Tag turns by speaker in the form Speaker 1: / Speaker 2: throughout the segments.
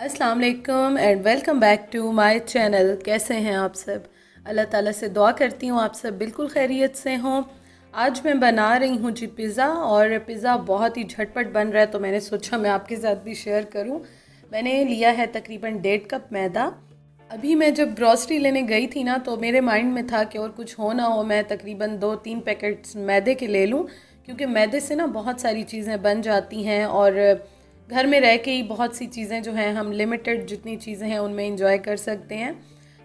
Speaker 1: अस्सलाम वालेकुम and welcome back to my channel. कैसे हैं आप सब? अल्लाह ताला से दुआ करती हूँ, आप सब बिल्कुल खैरियत से हों। आज मैं बना रही हूँ जी पिज़्ज़ा और पिज़्ज़ा बहुत ही झटपट बन रहा है तो मैंने सोचा मैं आपके साथ भी शेयर करूँ। मैंने लिया है तकरीबन डेढ़ कप मैदा। अभी मैं जब ग्रॉसरी लेने गई थी ना तो मेरे माइंड में था कि और कुछ हो ना हो, मैं तकरीबन दो तीन पैकेट्स मैदे के ले लूँ, क्योंकि मैदे से ना बहुत सारी चीज़ें बन जाती हैं और घर में रह के ही बहुत सी चीज़ें जो हैं, हम लिमिटेड जितनी चीज़ें हैं, उनमें इंजॉय कर सकते हैं।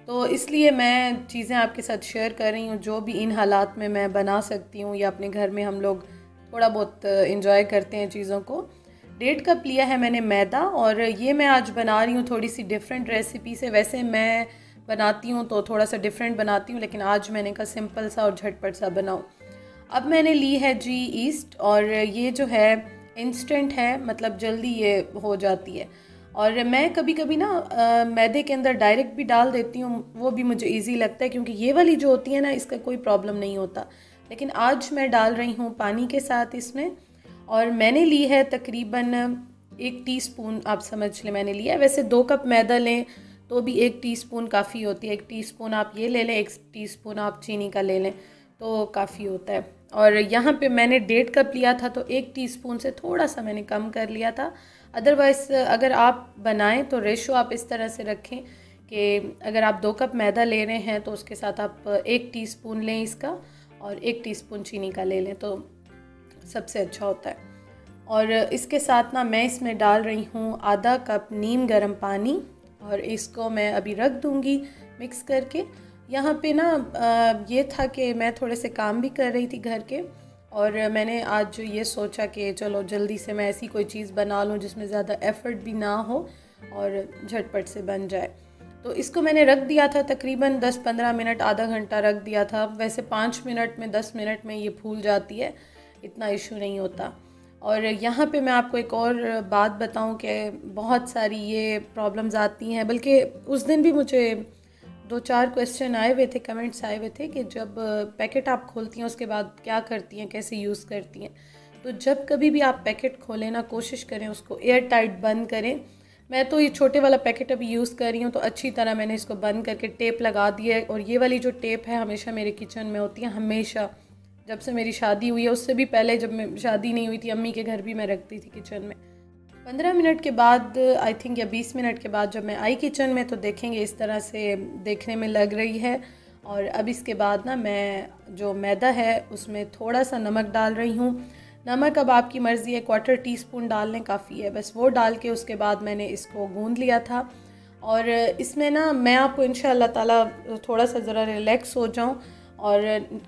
Speaker 1: तो इसलिए मैं चीज़ें आपके साथ शेयर कर रही हूँ, जो भी इन हालात में मैं बना सकती हूँ या अपने घर में हम लोग थोड़ा बहुत इंजॉय करते हैं चीज़ों को। डेढ़ कप लिया है मैंने? मैदा। और ये मैं आज बना रही हूँ थोड़ी सी डिफरेंट रेसिपी से। वैसे मैं बनाती हूँ तो थोड़ा सा डिफरेंट बनाती हूँ, लेकिन आज मैंने कहा सिंपल सा और झटपट सा बनाऊँ। अब मैंने ली है जी ईस्ट और ये जो है इंस्टेंट है मतलब जल्दी ये हो जाती है। और मैं कभी कभी ना मैदे के अंदर डायरेक्ट भी डाल देती हूँ, वो भी मुझे इजी लगता है, क्योंकि ये वाली जो होती है ना, इसका कोई प्रॉब्लम नहीं होता। लेकिन आज मैं डाल रही हूँ पानी के साथ इसमें, और मैंने ली है तकरीबन एक टीस्पून, आप समझ लें, मैंने लिया है। वैसे दो कप मैदा लें तो भी एक टीस्पून काफ़ी होती है। एक टीस्पून आप ये ले लें, एक टीस्पून आप चीनी का ले लें। तो काफ़ी होता है। और यहाँ पे मैंने डेढ़ कप लिया था तो एक टीस्पून से थोड़ा सा मैंने कम कर लिया था। अदरवाइज़ अगर आप बनाएँ तो रेशो आप इस तरह से रखें कि अगर आप दो कप मैदा ले रहे हैं तो उसके साथ आप एक टीस्पून लें इसका और एक टीस्पून चीनी का ले लें तो सबसे अच्छा होता है। और इसके साथ ना मैं इसमें डाल रही हूँ आधा कप नीम गर्म पानी और इसको मैं अभी रख दूँगी मिक्स करके। यहाँ पे ना ये था कि मैं थोड़े से काम भी कर रही थी घर के और मैंने आज जो ये सोचा कि चलो जल्दी से मैं ऐसी कोई चीज़ बना लूँ जिसमें ज़्यादा एफ़र्ट भी ना हो और झटपट से बन जाए। तो इसको मैंने रख दिया था तकरीबन 10-15 मिनट, आधा घंटा रख दिया था। वैसे पाँच मिनट में 10 मिनट में ये फूल जाती है, इतना इशू नहीं होता। और यहाँ पे मैं आपको एक और बात बताऊँ कि बहुत सारी ये प्रॉब्लम्स आती हैं, बल्कि उस दिन भी मुझे दो चार क्वेश्चन आए हुए थे कमेंट्स आए हुए थे कि जब पैकेट आप खोलती हैं, उसके बाद क्या करती हैं, कैसे यूज़ करती हैं तो जब कभी भी आप पैकेट खोलें ना, कोशिश करें उसको एयर टाइट बंद करें। मैं तो ये छोटे वाला पैकेट अभी यूज़ कर रही हूँ तो अच्छी तरह मैंने इसको बंद करके टेप लगा दी है, और ये वाली जो टेप है, हमेशा मेरे किचन में होती है, हमेशा। जब से मेरी शादी हुई है, उससे भी पहले जब मैं, शादी नहीं हुई थी, अम्मी के घर भी मैं रखती थी किचन में। पंद्रह मिनट के बाद आई थिंक या बीस मिनट के बाद जब मैं आई किचन में तो देखेंगे इस तरह से देखने में लग रही है। और अब इसके बाद ना, मैं जो मैदा है, उसमें थोड़ा सा नमक डाल रही हूँ। नमक अब आपकी मर्ज़ी है क्वार्टर टी स्पून डालने काफ़ी है। बस वो डाल के उसके बाद मैंने इसको गूंद लिया था। और इसमें ना, मैं आपको इन ताला थोड़ा सा ज़रा रिलैक्स हो जाऊँ। और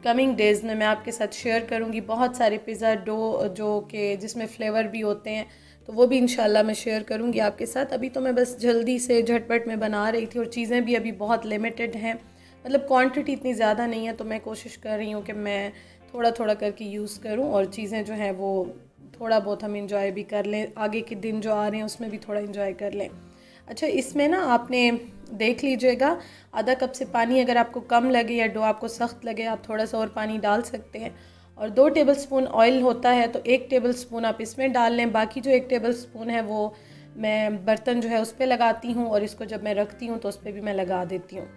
Speaker 1: कमिंग डेज़ में मैं आपके साथ शेयर करूँगी बहुत सारे पिज़्ज़ा डो जो कि जिसमें फ्लेवर भी होते हैं। तो वो भी इंशाल्लाह मैं शेयर करूँगी आपके साथ। अभी तो मैं बस जल्दी से झटपट में बना रही थी और चीज़ें भी अभी बहुत लिमिटेड हैं। मतलब क्वांटिटी इतनी ज़्यादा नहीं है तो मैं कोशिश कर रही हूँ कि मैं थोड़ा थोड़ा करके यूज़ करूँ और चीज़ें जो हैं वो थोड़ा बहुत हम इंजॉय भी कर लें। आगे के दिन जो आ रहे हैं, उसमें भी थोड़ा इंजॉय कर लें। अच्छा इसमें ना आपने देख लीजिएगा, आधा कप से पानी अगर आपको कम लगे या डो आपको सख्त लगे, आप थोड़ा सा और पानी डाल सकते हैं। और दो टेबल स्पून ऑयल होता है तो एक टेबल स्पून आप इसमें डाल लें। बाकी जो एक टेबल स्पून है, वो मैं बर्तन जो है, उस पर लगाती हूँ और इसको जब मैं रखती हूँ तो उस पर भी मैं लगा देती हूँ।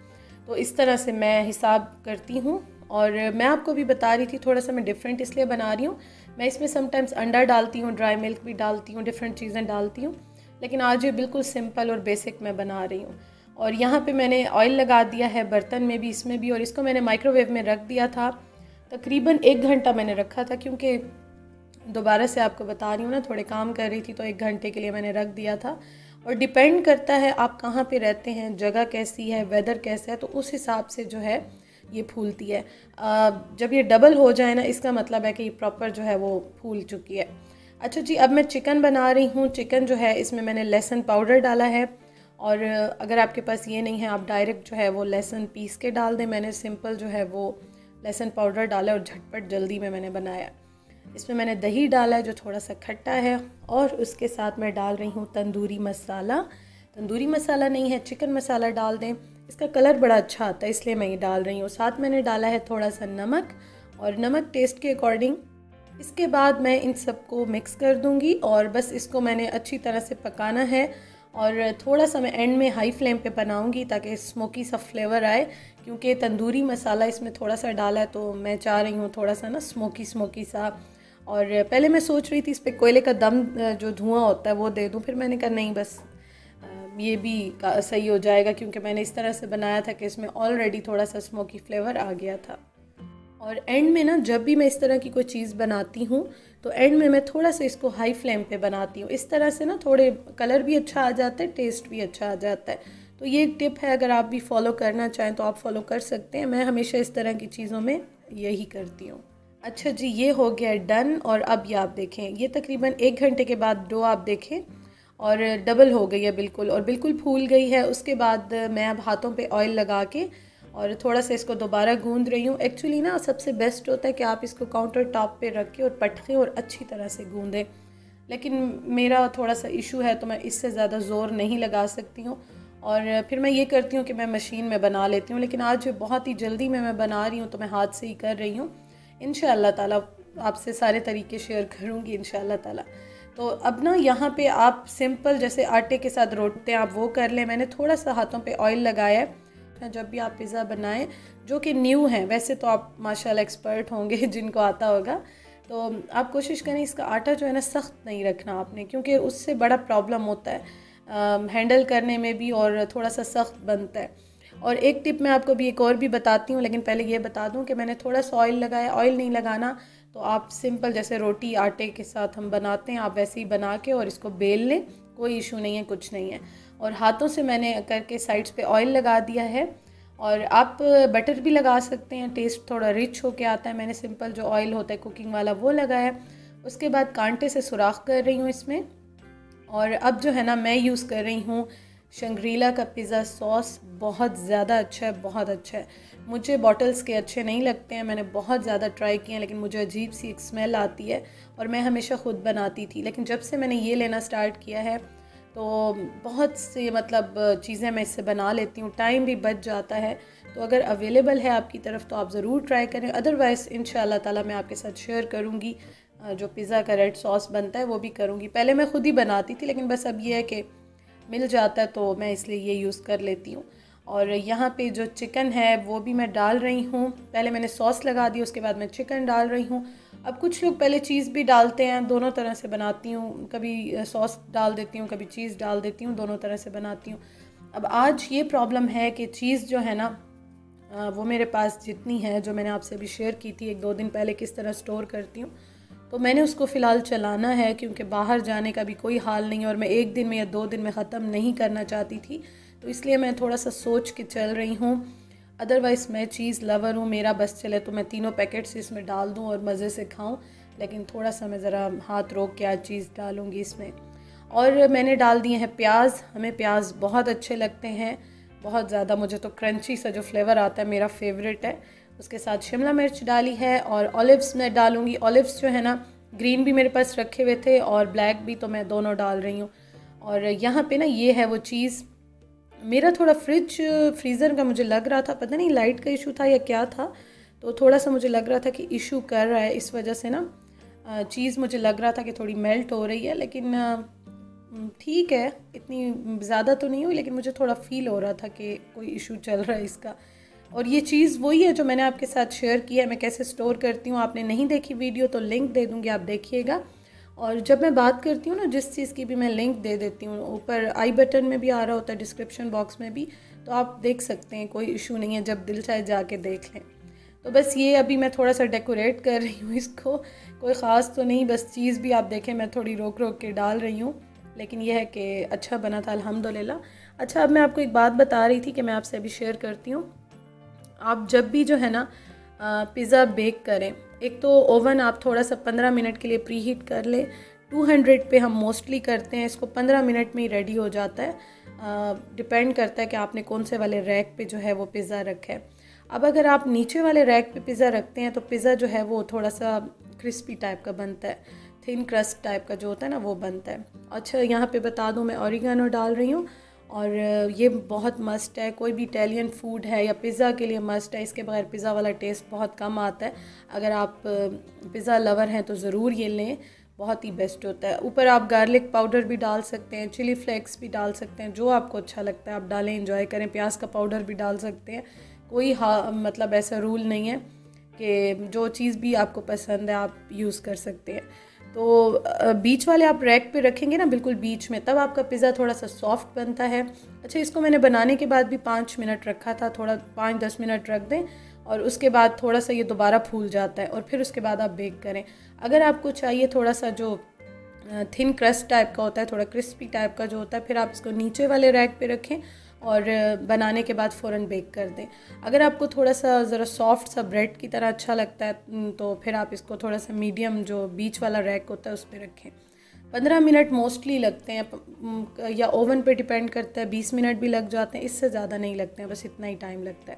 Speaker 1: तो इस तरह से मैं हिसाब करती हूँ और मैं आपको भी बता रही थी, थोड़ा सा मैं डिफरेंट इसलिए बना रही हूँ। मैं इसमें समटाइम्स अंडा डालती हूँ ड्राई मिल्क भी डालती हूँ डिफरेंट चीज़ें डालती हूँ, लेकिन आज ये बिल्कुल सिंपल और बेसिक मैं बना रही हूँ। और यहाँ पे मैंने ऑयल लगा दिया है, बर्तन में भी, इसमें भी, और इसको मैंने माइक्रोवेव में रख दिया था। तकरीबन एक घंटा मैंने रखा था क्योंकि दोबारा से आपको बता रही हूँ ना, थोड़े काम कर रही थी तो एक घंटे के लिए मैंने रख दिया था। और डिपेंड करता है आप कहाँ पे रहते हैं, जगह कैसी है वेदर कैसा है तो उस हिसाब से जो है ये फूलती है। जब ये डबल हो जाए ना, इसका मतलब है कि ये प्रॉपर जो है वो फूल चुकी है। अच्छा जी, अब मैं चिकन बना रही हूँ। चिकन जो है, इसमें मैंने लहसुन पाउडर डाला है। और अगर आपके पास ये नहीं है, आप डायरेक्ट जो है वो लहसुन पीस के डाल दें। मैंने सिंपल जो है वो लहसुन पाउडर डाला और झटपट जल्दी में मैंने बनाया। इसमें मैंने दही डाला है जो थोड़ा सा खट्टा है और उसके साथ मैं डाल रही हूँ तंदूरी मसाला। तंदूरी मसाला नहीं है, चिकन मसाला डाल दें। इसका कलर बड़ा अच्छा आता है, इसलिए मैं ये डाल रही हूँ। साथ मैंने डाला है थोड़ा सा नमक और नमक टेस्ट के अकॉर्डिंग इसके बाद मैं इन सबको मिक्स कर दूँगी और बस इसको मैंने अच्छी तरह से पकाना है और थोड़ा सा मैं एंड में हाई फ्लेम पे बनाऊँगी ताकि स्मोकी सा फ्लेवर आए। क्योंकि तंदूरी मसाला इसमें थोड़ा सा डाला है तो मैं चाह रही हूँ थोड़ा सा ना स्मोकी स्मोकी सा। और पहले मैं सोच रही थी इस पर कोयले का दम जो धुआँ होता है वो दे दूँ, फिर मैंने कहा नहीं, बस ये भी सही हो जाएगा, क्योंकि मैंने इस तरह से बनाया था कि इसमें ऑलरेडी थोड़ा सा स्मोकी फ्लेवर आ गया था। और एंड में ना, जब भी मैं इस तरह की कोई चीज़ बनाती हूँ तो एंड में मैं थोड़ा सा इसको हाई फ्लेम पे बनाती हूँ। इस तरह से ना, थोड़े कलर भी अच्छा आ जाता है टेस्ट भी अच्छा आ जाता है। तो ये टिप है, अगर आप भी फॉलो करना चाहें तो आप फॉलो कर सकते हैं। मैं हमेशा इस तरह की चीज़ों में यही करती हूँ। अच्छा जी, ये हो गया डन और अब ये आप देखें। ये तकरीबन एक घंटे के बाद डो आप देखें और डबल हो गई है बिल्कुल और बिल्कुल फूल गई है। उसके बाद मैं अब हाथों पे ऑयल लगा के और थोड़ा सा इसको दोबारा गूंद रही हूँ। एक्चुअली ना, सबसे बेस्ट होता है कि आप इसको काउंटर टॉप पे रखें और पटखें और अच्छी तरह से गूंदें। लेकिन मेरा थोड़ा सा इशू है तो मैं इससे ज़्यादा ज़ोर नहीं लगा सकती हूँ। और फिर मैं ये करती हूँ कि मैं मशीन में बना लेती हूँ, लेकिन आज बहुत ही जल्दी में मैं बना रही हूँ तो मैं हाथ से ही कर रही हूँ। इन ताला, आपसे सारे तरीके शेयर करूँगी इन ताला। तो अब ना यहाँ पे आप सिंपल जैसे आटे के साथ रोटते हैं आप वो कर लें। मैंने थोड़ा सा हाथों पे ऑयल लगाया है, जब भी आप पिज़्ज़ा बनाएँ, जो कि न्यू है। वैसे तो आप माशाल्लाह एक्सपर्ट होंगे, जिनको आता होगा। तो आप कोशिश करें इसका आटा जो है ना सख्त नहीं रखना आपने, क्योंकि उससे बड़ा प्रॉब्लम होता है। हैंडल करने में भी और थोड़ा सा सख्त बनता है। और एक टिप मैं आपको भी एक और भी बताती हूँ, लेकिन पहले ये बता दूँ कि मैंने थोड़ा सा ऑयल लगाया। ऑयल नहीं लगाना तो आप सिंपल जैसे रोटी, आटे के साथ हम बनाते हैं, आप वैसे ही बना के और इसको बेल लें, कोई इशू नहीं है, कुछ नहीं है। और हाथों से मैंने करके साइड्स पे ऑयल लगा दिया है। और आप बटर भी लगा सकते हैं टेस्ट थोड़ा रिच होके आता है। मैंने सिंपल जो ऑयल होता है कुकिंग वाला वो लगाया। उसके बाद कांटे से सुराख कर रही हूँ इसमें। और अब जो है ना, मैं यूज़ कर रही हूँ शंग्रीला का पिज़्ज़ा सॉस बहुत ज़्यादा अच्छा है, बहुत अच्छा है। मुझे बॉटल्स के अच्छे नहीं लगते हैं, मैंने बहुत ज़्यादा ट्राई किए हैं, लेकिन मुझे अजीब सी एक स्मेल आती है और मैं हमेशा ख़ुद बनाती थी। लेकिन जब से मैंने ये लेना स्टार्ट किया है तो बहुत से मतलब चीज़ें मैं इससे बना लेती हूँ। टाइम भी बच जाता है। तो अगर अवेलेबल है आपकी तरफ़ तो आप ज़रूर ट्राई करें। अदरवाइज़ इन ताला मैं आपके साथ शेयर करूँगी। जो पिज़्ज़ा का रेड सॉस बनता है, वो भी करूँगी। पहले मैं ख़ुद ही बनाती थी, लेकिन बस अब ये है कि मिल जाता है तो मैं इसलिए ये यूज़ कर लेती हूँ। और यहाँ पे जो चिकन है, वो भी मैं डाल रही हूँ। पहले मैंने सॉस लगा दी, उसके बाद मैं चिकन डाल रही हूँ। अब कुछ लोग पहले चीज़ भी डालते हैं, दोनों तरह से बनाती हूँ। कभी सॉस डाल देती हूँ, कभी चीज़ डाल देती हूँ, दोनों तरह से बनाती हूँ। अब आज ये प्रॉब्लम है कि चीज़ जो है ना वो मेरे पास जितनी है, जो मैंने आपसे अभी शेयर की थी, एक दो दिन पहले किस तरह स्टोर करती हूँ तो मैंने उसको फ़िलहाल चलाना है क्योंकि बाहर जाने का भी कोई हाल नहीं है और मैं एक दिन में या दो दिन में ख़त्म नहीं करना चाहती थी। तो इसलिए मैं थोड़ा सा सोच के चल रही हूँ। अदरवाइज़ मैं चीज़ लवर हूँ, मेरा बस चले तो मैं तीनों पैकेट्स इसमें डाल दूँ और मज़े से खाऊँ। लेकिन थोड़ा सा मैं ज़रा हाथ रोक के आज चीज़ डालूँगी इसमें। और मैंने डाल दिए हैं प्याज। हमें प्याज बहुत अच्छे लगते हैं। बहुत ज़्यादा मुझे तो क्रंची सा जो फ्लेवर आता है, मेरा फेवरेट है। उसके साथ शिमला मिर्च डाली है और ऑलिव्स मैं डालूँगी। ऑलिव्स जो है ना, ग्रीन भी मेरे पास रखे हुए थे और ब्लैक भी तो मैं दोनों डाल रही हूँ। और यहाँ पे ना ये है वो चीज़। मेरा थोड़ा फ्रिज फ्रीज़र का मुझे लग रहा था, पता नहीं लाइट का इशू था या क्या था तो थोड़ा सा मुझे लग रहा था कि इशू कर रहा है। इस वजह से ना चीज़ मुझे लग रहा था कि थोड़ी मेल्ट हो रही है, लेकिन ठीक है। इतनी ज़्यादा तो नहीं हुई, लेकिन मुझे थोड़ा फील हो रहा था कि कोई इशू चल रहा है इसका। और ये चीज़ वही है जो मैंने आपके साथ शेयर किया है, मैं कैसे स्टोर करती हूँ, आपने नहीं देखी वीडियो तो लिंक दे दूँगी, आप देखिएगा। और जब मैं बात करती हूँ ना, जिस चीज़ की भी मैं लिंक दे देती हूँ, ऊपर आई बटन में भी आ रहा होता है डिस्क्रिप्शन बॉक्स में भी तो आप देख सकते हैं, कोई इशू नहीं है, जब दिल चाहे जाके देख लें। तो बस ये अभी मैं थोड़ा सा डेकोरेट कर रही हूँ इसको, कोई ख़ास तो नहीं, बस चीज़ भी आप देखें, मैं थोड़ी रोक रोक के डाल रही हूँ। लेकिन यह है कि अच्छा बना था, अल्हम्दुलिल्लाह। अच्छा अब मैं आपको एक बात बता रही थी कि मैं आपसे अभी शेयर करती हूँ। आप जब भी जो है ना पिज़्ज़ा बेक करें। एक तो ओवन आप थोड़ा सा पंद्रह मिनट के लिए प्री हीट कर लें। टू हंड्रेड पे हम मोस्टली करते हैं, इसको पंद्रह मिनट में ही रेडी हो जाता है। डिपेंड करता है कि आपने कौन से वाले रैक पे जो है वो पिज़्ज़ा रखा है। अब अगर आप नीचे वाले रैक पे पिज़्ज़ा रखते हैं तो पिज़्ज़ा जो है वो थोड़ा सा क्रिस्पी टाइप का बनता है। थिन क्रस्ट टाइप का जो होता है ना, वो बनता है। अच्छा यहाँ पे बता दूँ, मैं औरिगानो डाल रही हूँ। और ये बहुत मस्ट है, कोई भी इटालियन फ़ूड है या पिज़्ज़ा के लिए मस्ट है, इसके बगैर पिज़्ज़ा वाला टेस्ट बहुत कम आता है। अगर आप पिज़्ज़ा लवर हैं तो ज़रूर ये लें, बहुत ही बेस्ट होता है। ऊपर आप गार्लिक पाउडर भी डाल सकते हैं चिली फ्लेक्स भी डाल सकते हैं, जो आपको अच्छा लगता है, आप डालें इंजॉय करें, प्याज का पाउडर भी डाल सकते हैं। कोई हा मतलब ऐसा रूल नहीं है कि जो चीज़ भी आपको पसंद है, आप यूज़ कर सकते हैं। तो बीच वाले आप रैक पे रखेंगे ना, बिल्कुल बीच में, तब आपका पिज़्ज़ा थोड़ा सा सॉफ्ट बनता है। अच्छा इसको मैंने बनाने के बाद भी पाँच मिनट रखा था, थोड़ा पाँच दस मिनट रख दें, और उसके बाद थोड़ा सा ये दोबारा फूल जाता है, और फिर उसके बाद आप बेक करें। अगर आपको चाहिए थोड़ा सा जो थिन क्रस्ट टाइप का होता है, थोड़ा क्रिस्पी टाइप का जो होता है, फिर आप इसको नीचे वाले रैक पे रखें और बनाने के बाद फ़ौर बेक कर दें। अगर आपको थोड़ा सा ज़रा सॉफ्ट सा ब्रेड की तरह अच्छा लगता है तो फिर आप इसको थोड़ा सा मीडियम जो बीच वाला रैक होता है उस पर रखें। पंद्रह मिनट मोस्टली लगते हैं या ओवन पे डिपेंड करता है, बीस मिनट भी लग जाते हैं, इससे ज़्यादा नहीं लगते हैं, बस इतना ही टाइम लगता है।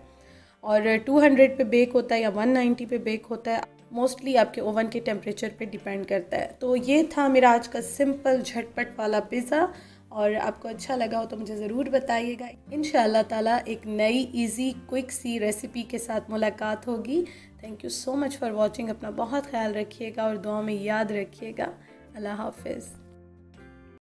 Speaker 1: और 200 पे बेक होता है या 190 पे बेक होता है, मोस्टली आपके ओवन के टेम्परेचर पे डिपेंड करता है। तो ये था मेरा आज का सिंपल झटपट वाला पिज़्ज़ा। और आपको अच्छा लगा हो तो मुझे ज़रूर बताइएगा। इन ताला एक नई इजी क्विक सी रेसिपी के साथ मुलाकात होगी। Thank you so much for watching अपना बहुत ख्याल रखिएगा और दुआ में याद रखिएगा। अल्लाह हाफिज़।